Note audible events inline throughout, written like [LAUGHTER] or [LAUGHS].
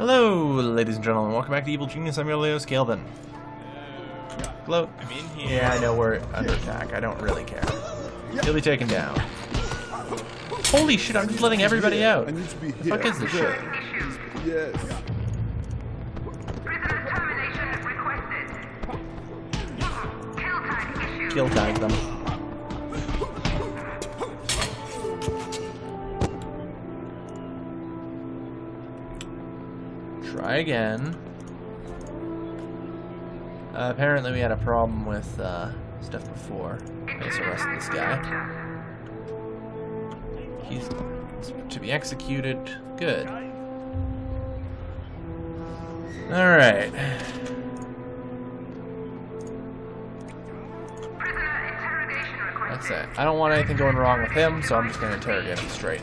Hello, ladies and gentlemen. Welcome back to Evil Genius. I'm your Lord Kailvin. Gloat. I'm in here. Yeah, I know we're under attack. I don't really care. He'll be taken down. Holy shit, I'm just letting everybody out. I need to be The fuck is this shit? Yes. Prisoner termination requested. Kill. Kill tag them. Try again. Uh, apparently we had a problem with uh, stuff before. Let's arrest this guy. He's to be executed. Good. Alright. That's it. I don't want anything going wrong with him, so I'm just going to interrogate him straight.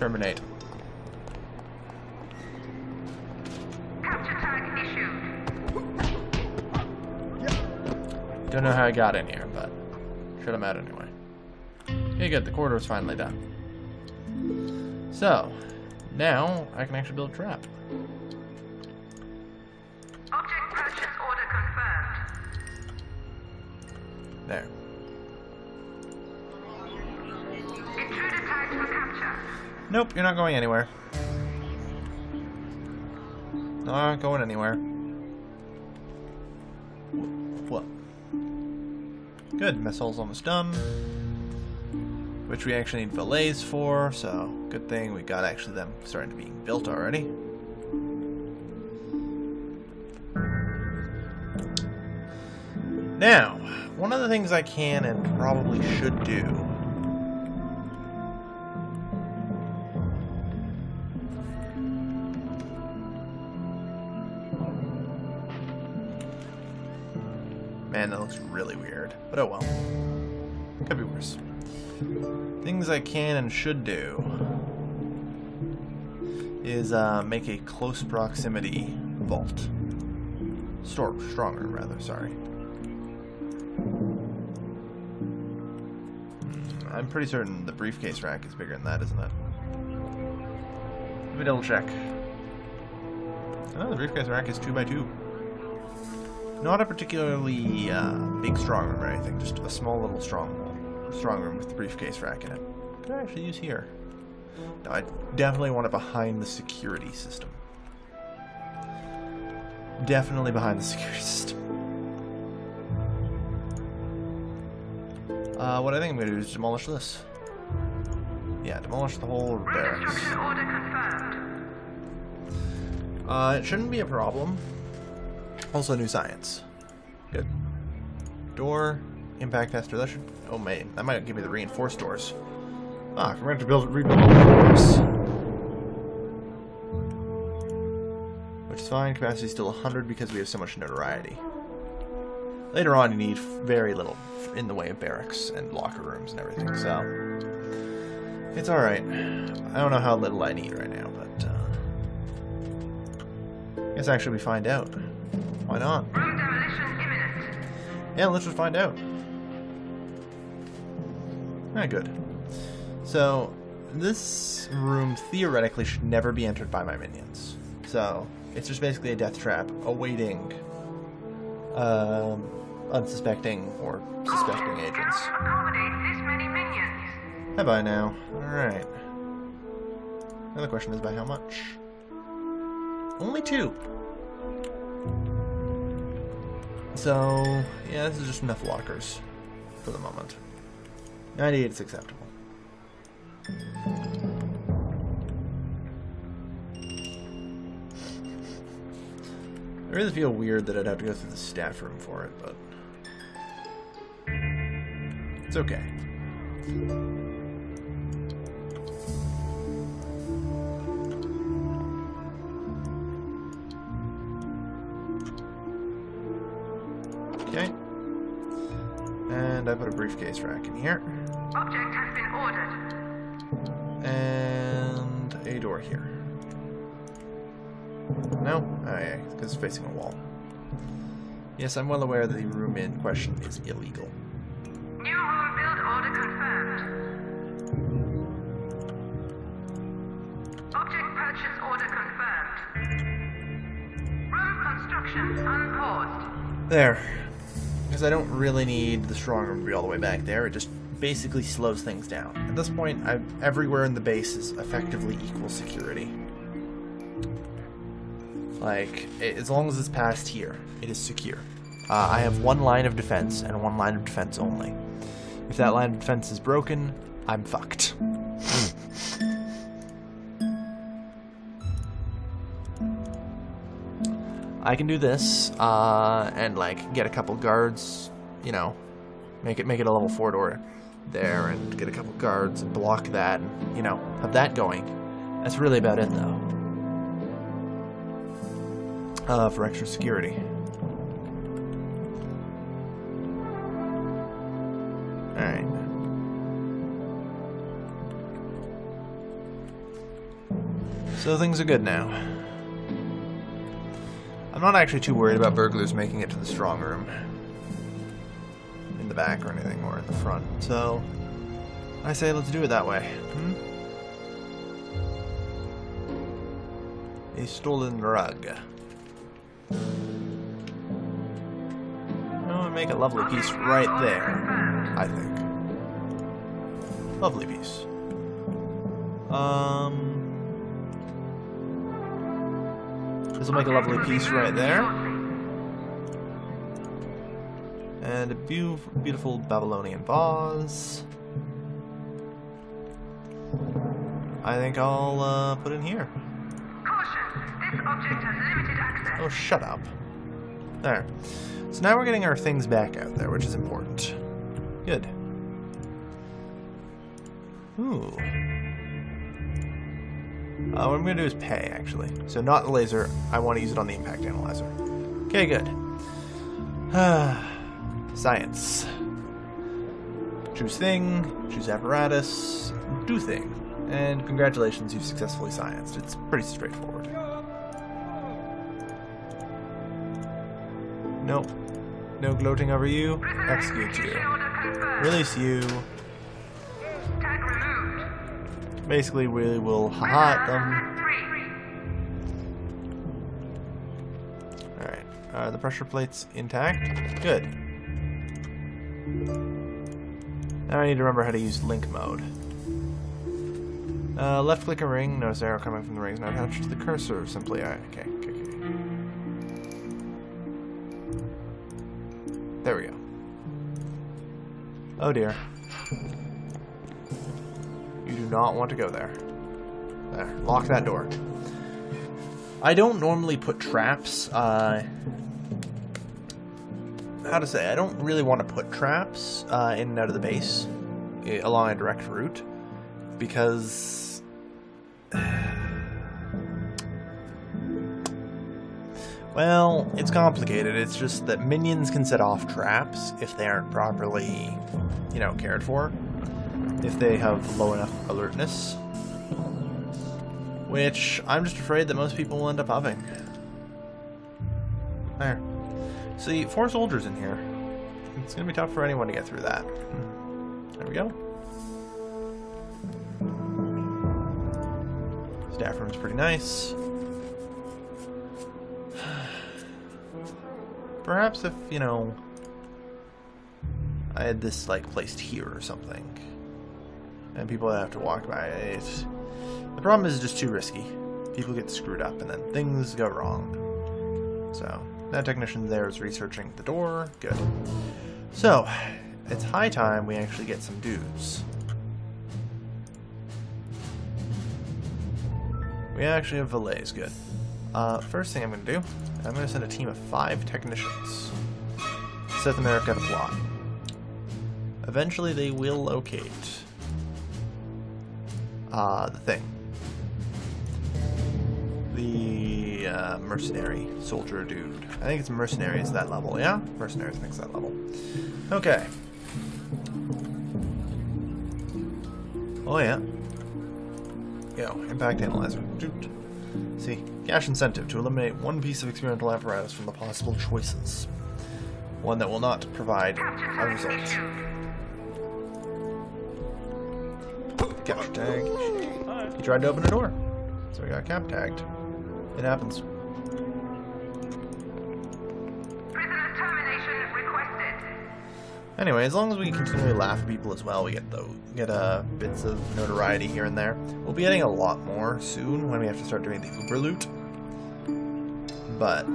Terminate. Capture tag issued. Don't know how I got in here, but should have out anyway. Okay, good. The corridor's finally done. So, now I can actually build a trap. Object purchase order confirmed. There. Nope, you're not going anywhere. Not going anywhere. What? Good, mess hall's almost done. Which we actually need fillets for, so good thing we got actually them starting to be built already. Now, one of the things I can and probably should do weird. But oh well. Could be worse. Things I can and should do is uh, make a close proximity vault. Store stronger, rather. Sorry. Hmm, I'm pretty certain the briefcase rack is bigger than that, isn't it? Let me double check. Oh, the briefcase rack is two by two. Not a particularly uh, big strong room or anything, just a small little strong strong room with the briefcase rack in it. Could I actually use here? No, I definitely want it behind the security system. Definitely behind the security system. Uh, what I think I'm gonna do is demolish this. Yeah, demolish the whole barracks. Destruction order confirmed. Uh, it shouldn't be a problem. Also, new science. Good. Door, impact tester. That should. Oh man, that might give me the reinforced doors. Ah, we're going to build rebuild the doors. Which is fine. Capacity is still 100 because we have so much notoriety. Later on, you need very little in the way of barracks and locker rooms and everything. So it's all right. I don't know how little I need right now, but. Uh, I Guess actually we find out. Why not? Yeah, let's just find out. Ah, good. So, this room theoretically should never be entered by my minions. So, it's just basically a death trap awaiting um, unsuspecting or suspecting agents. Many minions. Bye bye now. Alright. Now the question is by how much? Only two. So, yeah, this is just enough lockers for the moment. 98 is acceptable. I really feel weird that I'd have to go through the staff room for it, but it's. Okay. briefcase rack in here. Object has been ordered. And a door here. No, ah, I because it's facing a wall. Yes, I'm well aware that the room in question is illegal. New room build order confirmed. Object purchase order confirmed. Room construction unpaused. There. Because I don't really need the strong room to be all the way back there. It just basically slows things down. At this point, i everywhere in the base is effectively equal security. Like, a- as long as it's past here, it is secure. Uh, I have one line of defense and one line of defense only. If that line of defense is broken, I'm fucked. I can do this uh, and like get a couple guards, you know, make it make it a level four door there, and get a couple guards and block that, and you know, have that going. That's really about it though. Uh, for extra security. All right. So things are good now. I'm not actually too worried about burglars making it to the strong room. In the back or anything, or in the front. So, I say let's do it that way. Hmm? A stolen rug. Oh, and make a lovely piece right there, I think. Lovely piece. Um... This will make a lovely piece right there. And a beau beautiful Babylonian vase. I think I'll uh, put in here. Oh, shut up. There. So now we're getting our things back out there, which is important. Good. Ooh. Uh, what I'm going to do is pay, actually. So not the laser. I want to use it on the impact analyzer. Okay, good. [SIGHS] Science. Choose thing, choose apparatus, do thing. And congratulations, you've successfully scienced. It's pretty straightforward. Nope. No gloating over you. Execute you. Release you. Basically, we will ha them. Alright. Are the pressure plates intact? Good. Now I need to remember how to use link mode. Uh, left click a ring, notice arrow coming from the ring is not attached to the cursor. Simply, I okay, okay, okay. There we go. Oh dear. Not want to go there. There, lock that door. I don't normally put traps, uh, how to say, I don't really want to put traps uh, in and out of the base eh, along a direct route because [SIGHS] well, it's complicated. It's just that minions can set off traps if they aren't properly, you know, cared for. If they have low enough alertness. Which I'm just afraid that most people will end up having. There. See, four soldiers in here. It's gonna be tough for anyone to get through that. There we go. Staff room's pretty nice. [SIGHS] Perhaps if, you know, I had this, like, placed here or something. And people would have to walk by it. The problem is it's just too risky. People get screwed up and then things go wrong. So, that technician there is researching the door. Good. So, it's high time we actually get some dudes. We actually have valets, good. Uh, first thing I'm going to do, I'm going to send a team of five technicians. South America to plot. Eventually they will locate uh, the thing. The uh, mercenary soldier dude. I think it's mercenary is that level, yeah? Mercenaries makes that level. Okay. Oh yeah. Go. Impact analyzer. Doot. See. Cash incentive to eliminate one piece of experimental apparatus from the possible choices. One that will not provide a result. Capture tag. He tried to open a door. So we got cap tagged. It happens. Anyway, as long as we continually laugh at people as well, we get the get uh, bits of notoriety here and there. We'll be getting a lot more soon when we have to start doing the Uber loot, but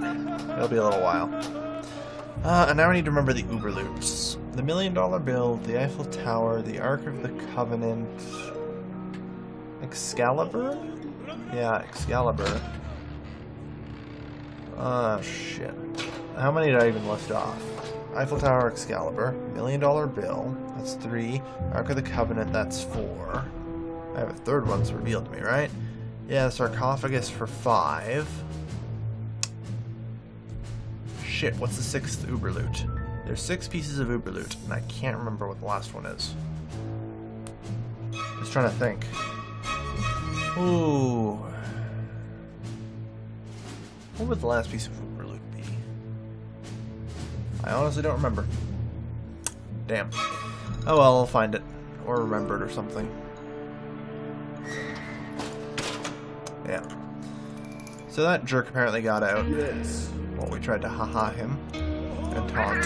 it'll be a little while. Uh, and now we need to remember the Uber loots: the Million Dollar Bill, the Eiffel Tower, the Ark of the Covenant, Excalibur. Yeah, Excalibur. Ah, shit. How many did I even list off? Eiffel Tower, Excalibur, Million Dollar Bill, that's three. Ark of the Covenant, that's four. I have a third one that's revealed to me, right? Yeah, sarcophagus for five. Shit, what's the sixth Uber loot? There's six pieces of Uber loot, and I can't remember what the last one is. Just trying to think. Ooh. What would the last piece of Uber loot be? I honestly don't remember. Damn. Oh well, I'll find it. Or remember it or something. Yeah. So that jerk apparently got out. Yes. Well, we tried to haha him and taunt.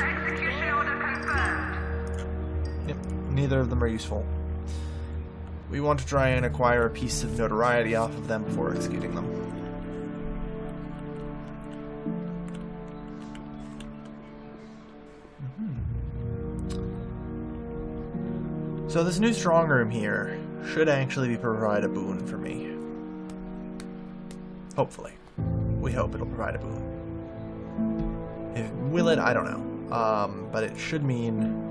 Yep, neither of them are useful. We want to try and acquire a piece of notoriety off of them before executing them. Mhm. So this new strong room here should actually provide a boon for me. Hopefully. We hope it'll provide a boon. If, will it? I don't know. Um, but it should mean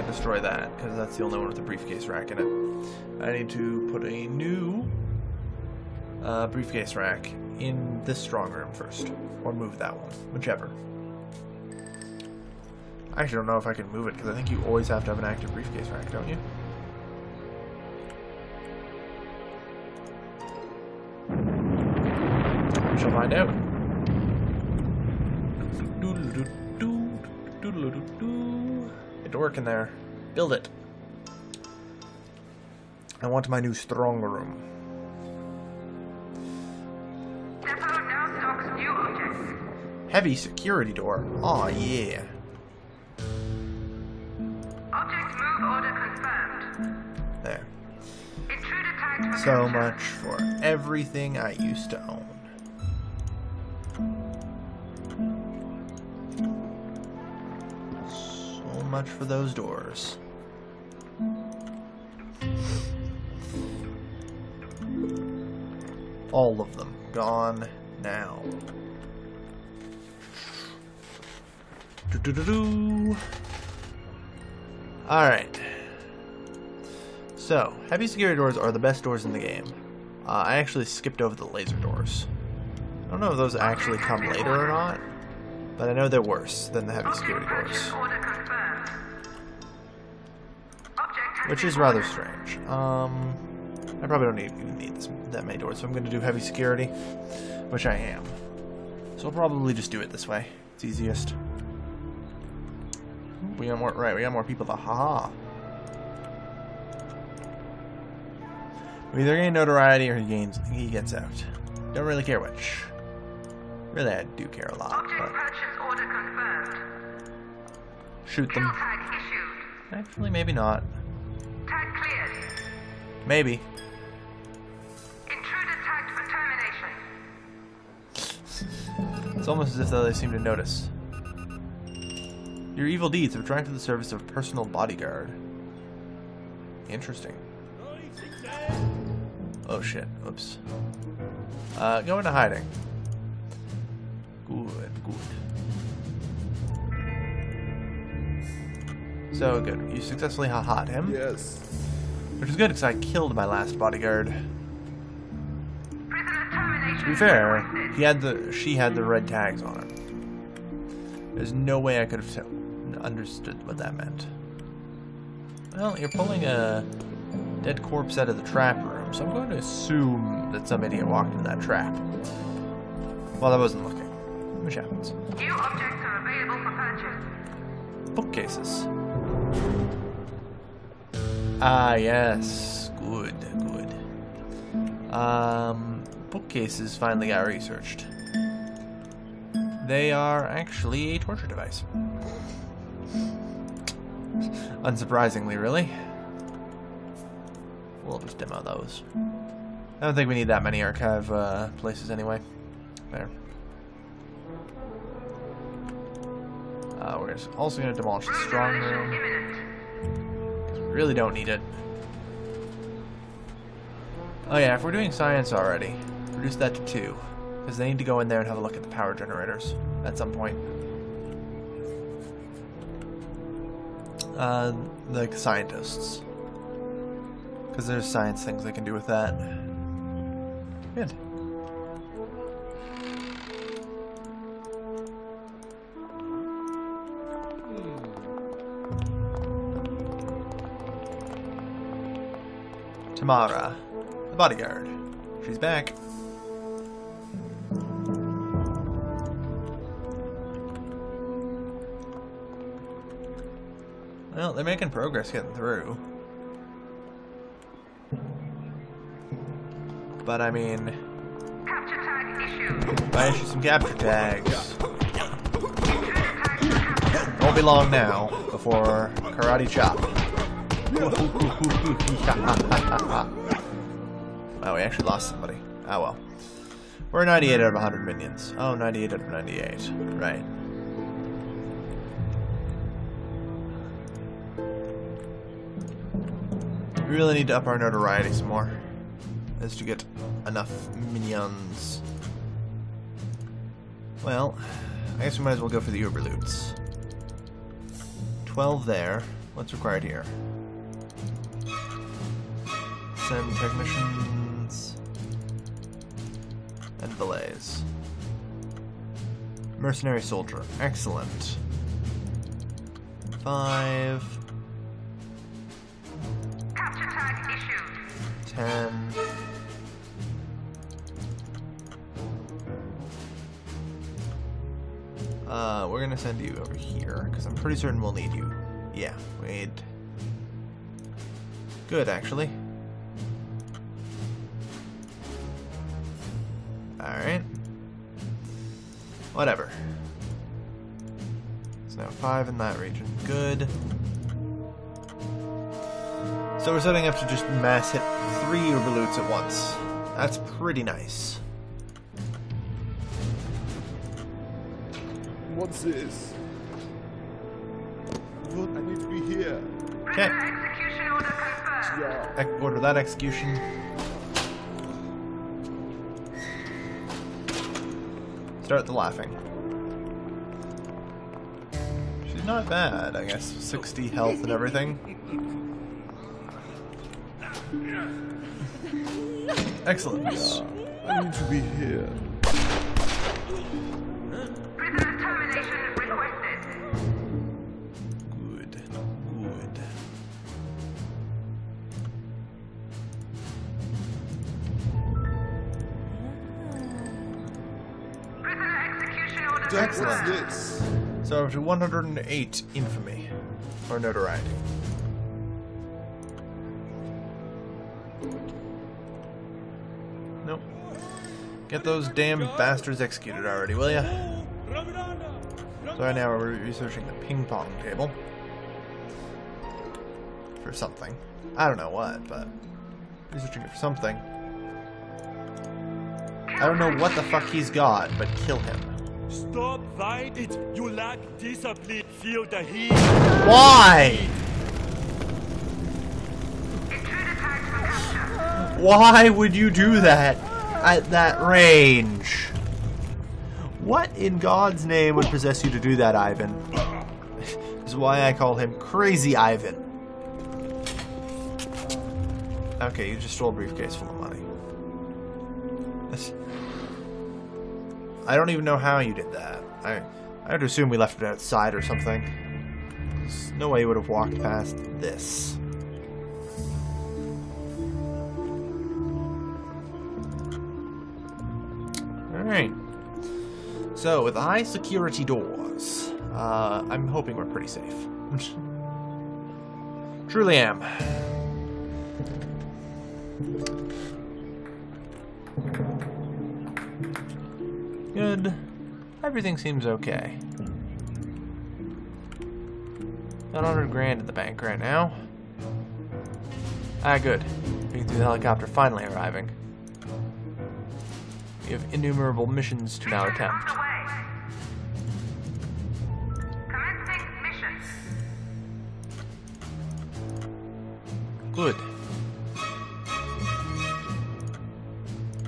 Can't destroy that, because that's the only one with a briefcase rack in it. I need to put a new uh, briefcase rack in this strong room first. Or move that one, whichever. I actually don't know if I can move it, because I think you always have to have an active briefcase rack, don't you? We shall find out. Get to work in there. Build it. I want my new strong room. Depot now stocks new objects. Heavy security door. Aw, yeah. Object move order confirmed. There. Intruder tagged So much for everything I used to own. So much for those doors. All of them gone now. Do-do-do-do. Alright. So, heavy security doors are the best doors in the game. Uh, I actually skipped over the laser doors. I don't know if those actually come later or not, but I know they're worse than the heavy security doors, which is rather strange. Um, I probably don't need, even need this, that many doors, so I'm going to do heavy security, which I am. So I'll probably just do it this way. It's easiest. We got more, right, we got more people to haha. We either gain notoriety or he gains, he gets out. Don't really care which. Really, I do care a lot, but purchase order confirmed. shoot them. Actually, maybe not. Tag cleared. Maybe. Intruder tagged for termination. It's almost as if though they seem to notice. Your evil deeds have drawn to the service of a personal bodyguard. Interesting. Oh shit. Oops. Uh, go into hiding. Good, good. So good. You successfully ha-ha'd him, Yes. Which is good because I killed my last bodyguard. To be fair, he had the she had the red tags on her. There's no way I could have understood what that meant. Well, you're pulling a dead corpse out of the trap room, so I'm going to assume that some idiot walked in that trap. Well, I wasn't looking, which happens. New objects are available for purchase. Bookcases. Ah, yes. Good, good. Um, bookcases finally got researched. They are actually a torture device. Unsurprisingly, really. We'll just demo those. I don't think we need that many archive uh, places anyway. There. Uh, we're also going to demolish the strong room. Really don't need it. Oh yeah, if we're doing science already, reduce that to two. Because they need to go in there and have a look at the power generators at some point. Uh, the scientists. Because there's science things they can do with that. Good. Tamara, the bodyguard. She's back. Well, they're making progress getting through. But I mean. I issue some capture tags, won't be long now before karate chop. [LAUGHS] oh, we actually lost somebody. Oh well. We're 98 out of 100 minions. Oh, 98 out of 98. Right. We really need to up our notoriety some more. As to get enough minions. Well, I guess we might as well go for the Uber loots. 12 there. What's required here? Send technicians and valets. Mercenary soldier. Excellent. Five, Capture tag issued. ten. Uh, we're gonna send you over here because I'm pretty certain we'll need you. Yeah, wait. Good, actually. Alright. Whatever. So now five in that region. Good. So we're setting up to just mass hit three Uber loots at once. That's pretty nice. What's this? What? I need to be here. Okay. Execution order confirmed. Yeah. Order that execution. Start the laughing. She's not bad, I guess. 60 health and everything. Excellent. I need to be here. Order Jack, ah. what's this? So to 108 infamy or notoriety. Nope. Get those damn bastards executed already, will ya? So right now we're researching the ping pong table. For something. I don't know what, but researching it for something. I don't know what the fuck he's got, but kill him. Stop fight it! You lack discipline! Feel the heat! Why? Why would you do that at that range? What in God's name would possess you to do that, Ivan? [LAUGHS] is why I call him Crazy Ivan. Okay, you just stole a briefcase full of I don't even know how you did that. I I would assume we left it outside or something. There's no way you would have walked past this. Alright. So, with high security doors, uh, I'm hoping we're pretty safe. [LAUGHS] Truly am. Good. Everything seems okay. Got 100 grand in the bank right now. Ah, good. We can do the helicopter finally arriving. We have innumerable missions to now attempt. Underway. Commencing mission. Good.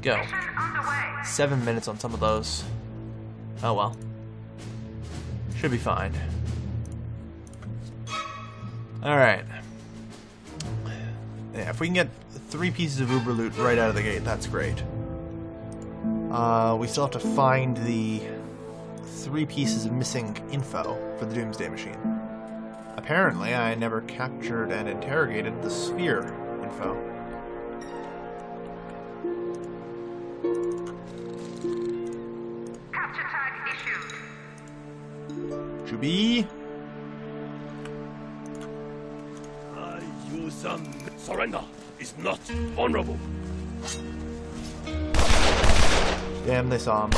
Go. Seven minutes on some of those. Oh well. Should be fine. Alright. Yeah, if we can get three pieces of Uber loot right out of the gate, that's great. Uh, we still have to find the three pieces of missing info for the Doomsday Machine. Apparently, I never captured and interrogated the sphere info. Be. I use um, surrender is not honorable. Damn, they saw him.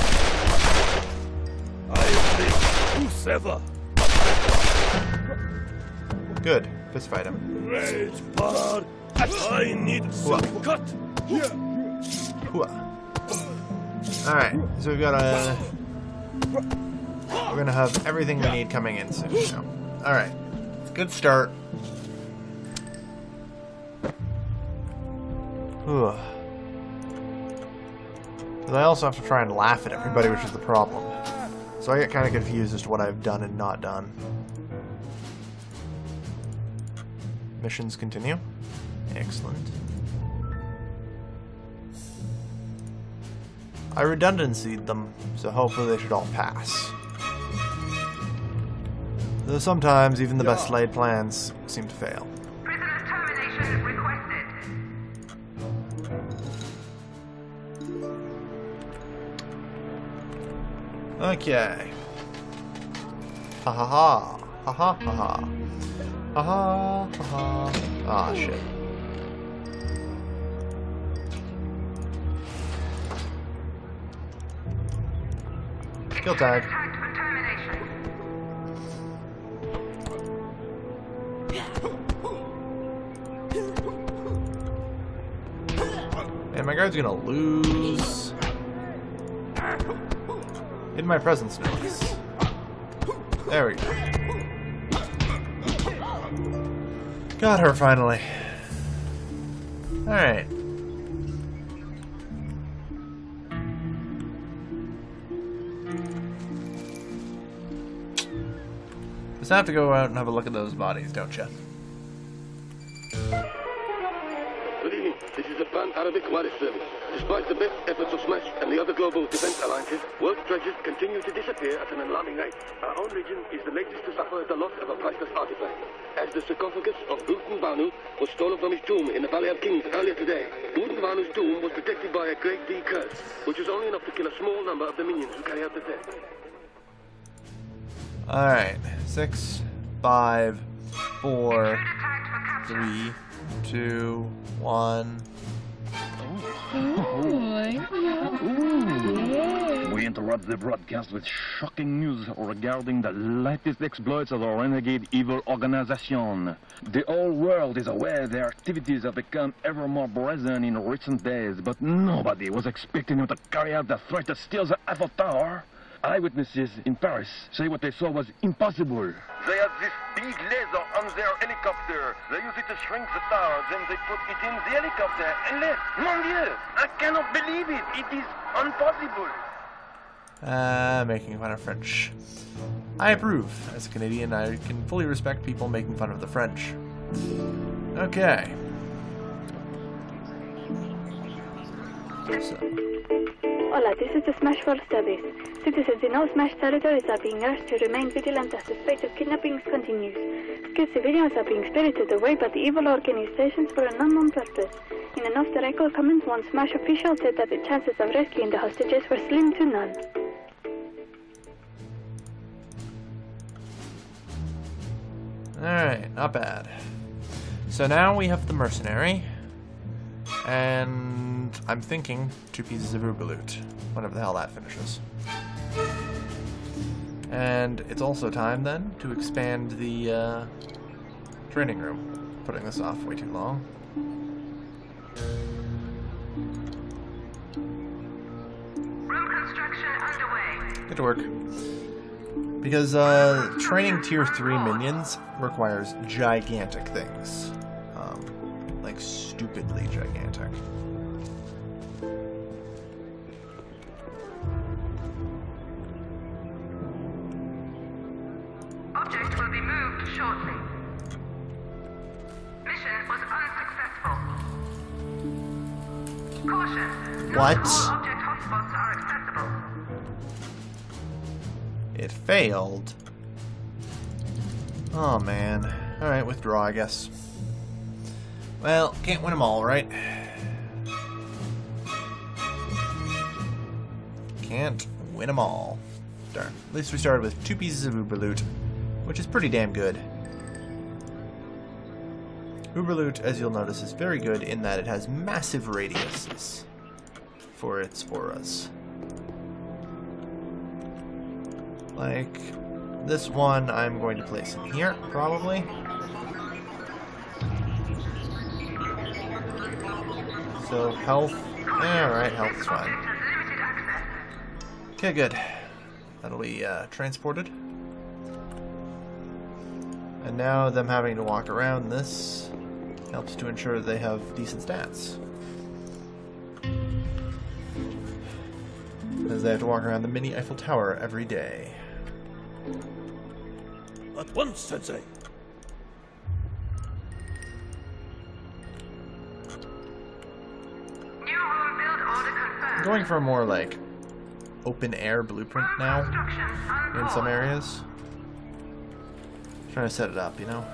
I live whosoever. Good. Fist fight him. Rage power. I need What? some cut. Alright, so we've got a. We're gonna have everything we need coming in soon. Alright, good start. But I also have to try and laugh at everybody, which is the problem. So I get kind of confused as to what I've done and not done. Missions continue. Excellent. I redundancied them, so hopefully they should all pass. Though sometimes even the best laid plans seem to fail. Prisoner termination requested. Okay. Ha ha ha. Ha ha ha ha. Ha ha ha ha. Ah, shit. Kill tag. Guard's gonna lose. In my presence, no. There we go. Got her finally. Alright. Just have to go out and have a look at those bodies, don't you? Despite the best efforts of SMASH and the other global defense alliances, world treasures continue to disappear at an alarming rate. Our own region is the latest to suffer the loss of a priceless artifact. As the sarcophagus of Uten Banu was stolen from his tomb in the Valley of Kings earlier today, Uten Banu's tomb was protected by a Great D curse, which was only enough to kill a small number of the minions who carry out the theft. Alright. Six, five, four, three, two, one. We interrupt the broadcast with shocking news regarding the latest exploits of the renegade evil organization. The whole world is aware their activities have become ever more brazen in recent days, but nobody was expecting them to carry out the threat to steal the Eiffel Tower. Eyewitnesses in Paris say what they saw was impossible. They have this big laser on their helicopter. They use it to shrink the tower, then they put it in the helicopter and left. Mon Dieu! I cannot believe it! It is impossible! Uh, making fun of French. I approve. As a Canadian, I can fully respect people making fun of the French. Okay. So, Hola, this is the Smash Force Service. Citizens in all Smash territories are being urged to remain vigilant as the spate of kidnappings continues. Skilled civilians are being spirited away by the evil organizations for an unknown purpose. In an off-the-record comment, one Smash official said that the chances of rescuing the hostages were slim to none. alright, not bad. So now we have the mercenary. And I'm thinking two pieces of Uber loot. Whenever the hell that finishes. And it's also time then to expand the uh, training room. Putting this off way too long. Room construction underway. Get to work. Because uh, training tier 3 minions requires gigantic things. Um, like stupidly gigantic. Failed. Oh man. Alright, withdraw, I guess. Well, can't win them all, right? Can't win them all. Darn. At least we started with two pieces of Uber loot, which is pretty damn good. Uber loot, as you'll notice, is very good in that it has massive radiuses for its auras. Like, this one I'm going to place in here, probably. So, health. Alright, health is fine. Okay, good. That'll be uh, transported. And now them having to walk around this helps to ensure they have decent stats. Because they have to walk around the mini Eiffel Tower every day. At once, Sensei. New room build order confirmed. going for a more like open air blueprint now in some board. areas. Trying to set it up, you know.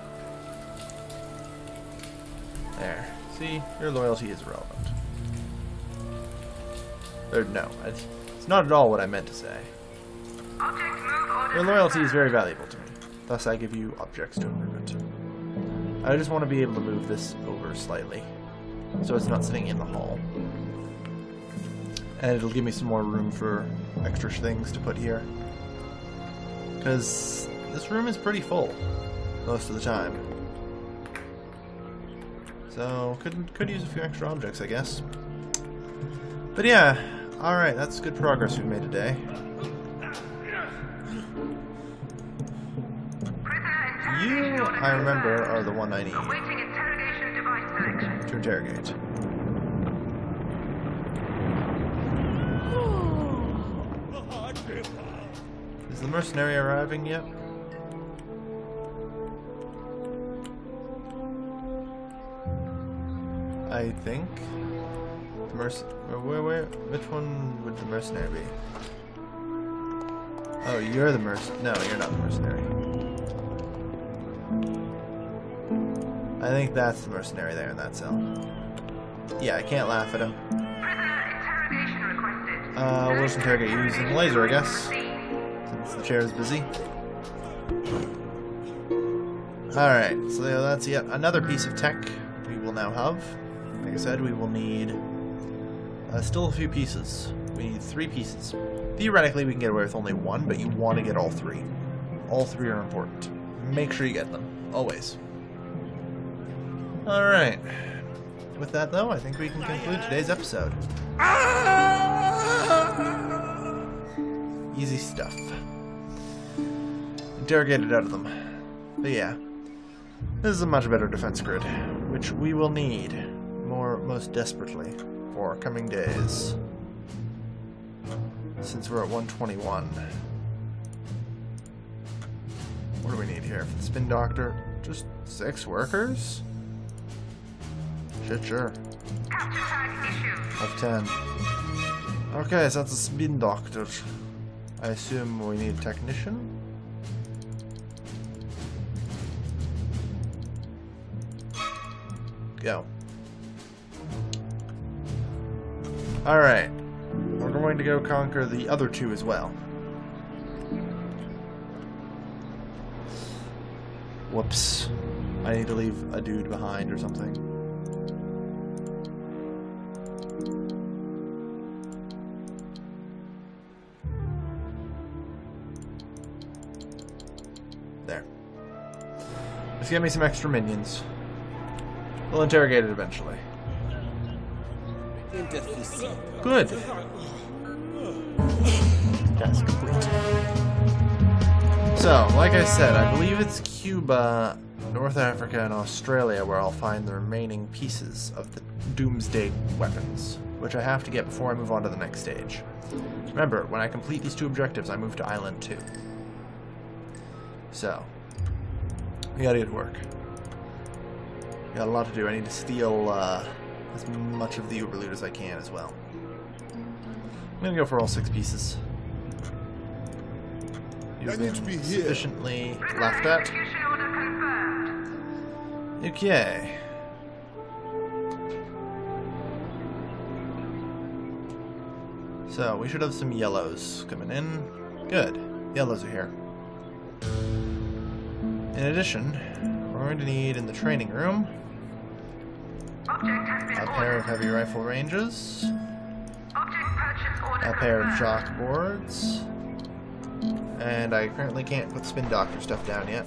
There. See, your loyalty is relevant. Or no, it's, it's not at all what I meant to say. Object move order Your loyalty is very valuable to me. Thus, I give you objects to improve it. I just want to be able to move this over slightly, so it's not sitting in the hall. And it'll give me some more room for extra things to put here. Because this room is pretty full most of the time. So could could use a few extra objects, I guess. But yeah, all right, that's good progress we've made today. I remember, are the one I need Awaiting interrogation device selection. to interrogate. Is the mercenary arriving yet? I think. The merc. Where, where, where? Which one would the mercenary be? Oh, you're the merc. No, you're not the mercenary. I think that's the mercenary there in that cell. Yeah, I can't laugh at him. Prisoner interrogation requested. Uh, we'll just interrogate you using the laser, I guess. Since the chair is busy. Alright, so that's yet another piece of tech we will now have. Like I said, we will need uh, still a few pieces. We need three pieces. Theoretically, we can get away with only one, but you want to get all three. All three are important. Make sure you get them. Always. Alright. With that, though, I think we can conclude today's episode. Easy stuff. Interrogated out of them. But yeah. This is a much better defense grid, which we will need more most desperately for coming days. Since we're at 121. What do we need here for the spin doctor? Just six workers? Shit, sure. Capture tag issued. Of 10. Okay, so that's a spin doctor. I assume we need a technician? Go. Alright. We're going to go conquer the other two as well. Whoops. I need to leave a dude behind or something. Get me some extra minions. We'll interrogate it eventually. Good. Task complete. So, like I said, I believe it's Cuba, North Africa, and Australia where I'll find the remaining pieces of the Doomsday weapons, which I have to get before I move on to the next stage. Remember, when I complete these two objectives, I move to Island 2. So, we gotta get to work. Got a lot to do. I need to steal uh, as much of the Uber loot as I can as well. I'm gonna go for all six pieces. You've I need to been be here. sufficiently laughed at. Execution order confirmed. Okay. So, we should have some yellows coming in. Good. Yellows are here. In addition, we're going to need in the training room Object has been a pair of heavy rifle ranges, Object purchase order a pair of shock boards, and I currently can't put spin doctor stuff down yet.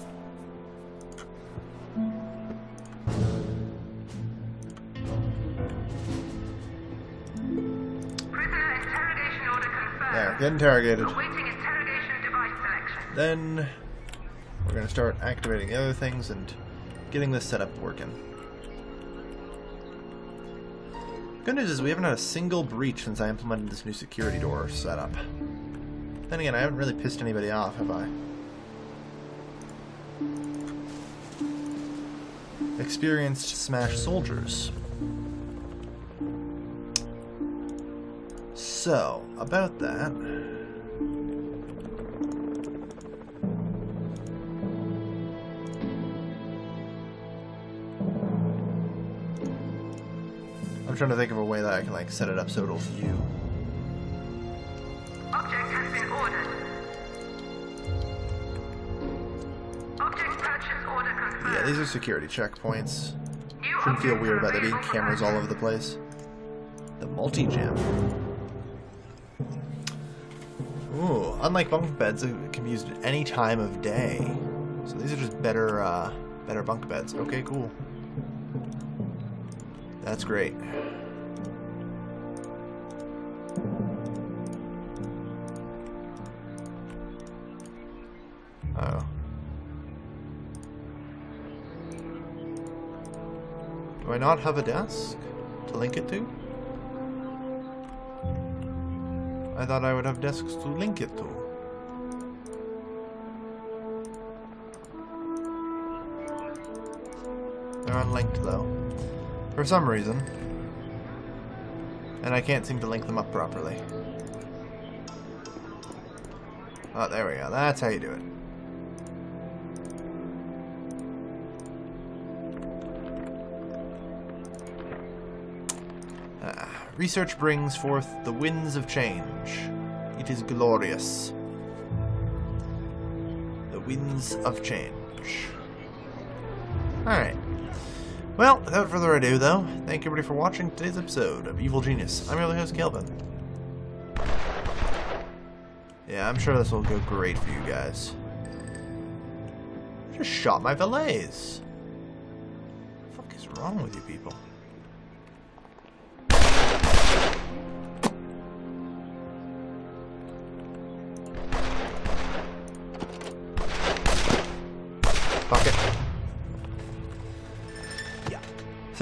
Prisoner interrogation order confirmed. There, get interrogated. Awaiting interrogation device selection. Then we're going to start activating the other things and getting this setup working. Good news is we haven't had a single breach since I implemented this new security door setup. Then again, I haven't really pissed anybody off, have I? Experienced Smash soldiers. So, about that. I'm trying to think of a way that I can like set it up so it'll view. Object has been ordered. Object purchase order confirmed. Yeah, these are security checkpoints. New Shouldn't feel weird about there being cameras all over the place. The multi-gem. Ooh, unlike bunk beds, it can be used at any time of day. So these are just better, uh, better bunk beds. Okay, cool. That's great. Oh. Do I not have a desk to link it to? I thought I would have desks to link it to. They're unlinked though. For some reason. And I can't seem to link them up properly. Oh, there we go. That's how you do it. Ah, research brings forth the winds of change. It is glorious. The winds of change. Well, without further ado, though, thank everybody for watching today's episode of Evil Genius. I'm your other host, Kailvin. Yeah, I'm sure this will go great for you guys. I just shot my valets. What the fuck is wrong with you people?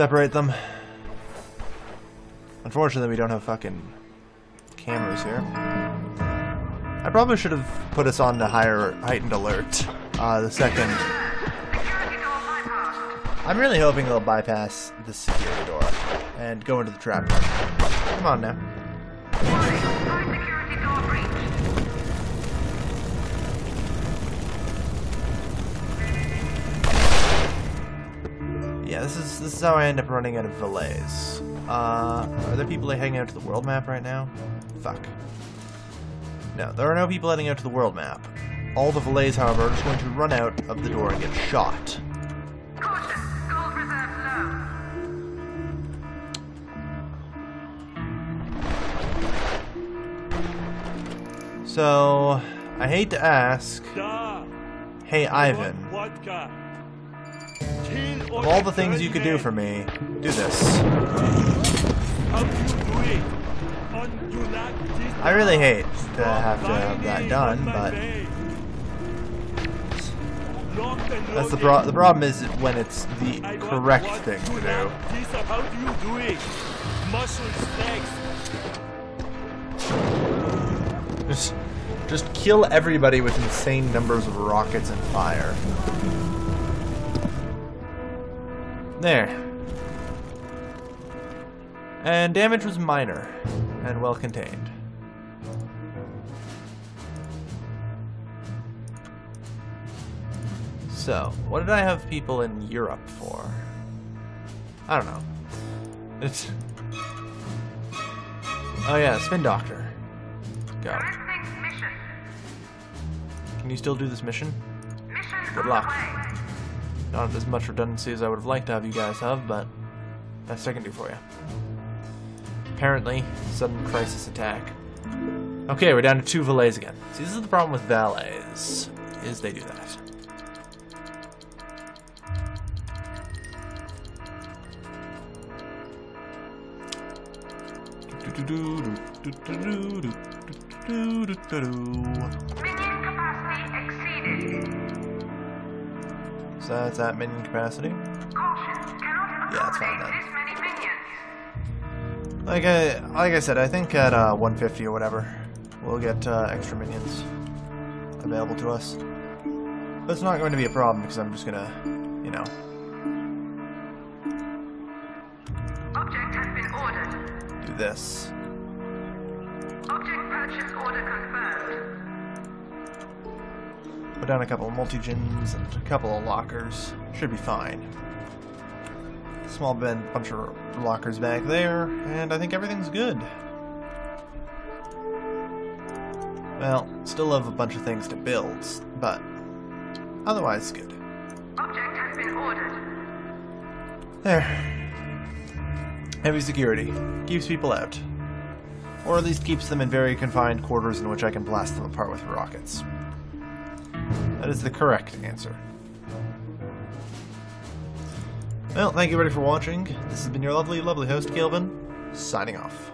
Separate them. Unfortunately, we don't have fucking cameras here. I probably should have put us on to higher heightened alert. Uh, the second. I'm really hoping they'll bypass the security door and go into the trap. Come on now. This is this is how I end up running out of valets. Uh, are there people heading out to the world map right now? Fuck. No, there are no people heading out to the world map. All the valets, however, are just going to run out of the door and get shot. Caution. Gold reserve low. So, I hate to ask, Hey, Ivan. Of all the things you could do for me, do this. I really hate to have to have that done, but that's the pro the problem is when it's the correct thing to do. Just, just kill everybody with insane numbers of rockets and fire. There. And damage was minor and well contained. So, what did I have people in Europe for? I don't know. It's. Oh yeah, Spin Doctor. Go. Can you still do this mission? Mission Good luck. Not as much redundancy as I would have liked to have you guys have, but best I can do for you. Apparently, sudden crisis attack. Okay, we're down to two valets again. See, this is the problem with valets, is they do that. Minion capacity So that's at minion capacity. Yeah, it's fine then. this many minions. Like I, like I said, I think at uh, 150 or whatever, we'll get uh, extra minions available to us. But it's not going to be a problem because I'm just gonna, you know, Object has been ordered. do this. Put down a couple of multi-gens and a couple of lockers. Should be fine. Small ben bunch of lockers back there, and I think everything's good. Well, still have a bunch of things to build, but otherwise good. Object has been ordered. There. Heavy security. Keeps people out. Or at least keeps them in very confined quarters in which I can blast them apart with rockets. That is the correct answer. Well, thank you everybody for watching. This has been your lovely, lovely host, Kailvin, signing off.